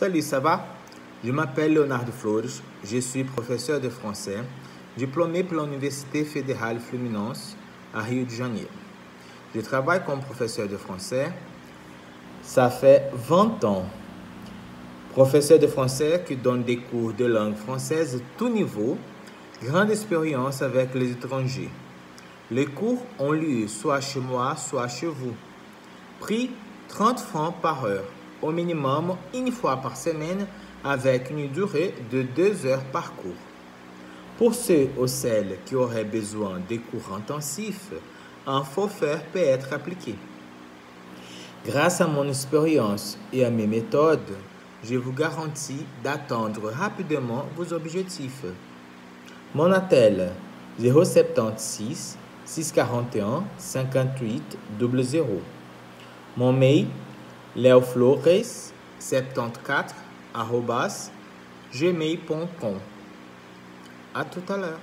Salut, ça va? Je m'appelle Leonardo Flores, je suis professeur de français, diplômé par l'Université fédérale Fluminense à Rio de Janeiro. Je travaille comme professeur de français. Ça fait 20 ans. Professeur de français qui donne des cours de langue française de tout niveau, grande expérience avec les étrangers. Les cours ont lieu soit chez moi, soit chez vous. Prix 30 francs par heure au minimum une fois par semaine avec une durée de deux heures par cours. Pour ceux ou celles qui auraient besoin de cours intensifs, un forfait peut être appliqué. Grâce à mon expérience et à mes méthodes, je vous garantis d'atteindre rapidement vos objectifs. Mon appel 076 641 58 00. Mon mail leoflores74 gmail.com. À tout à l'heure.